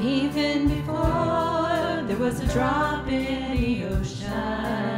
Even before there was a drop in the ocean,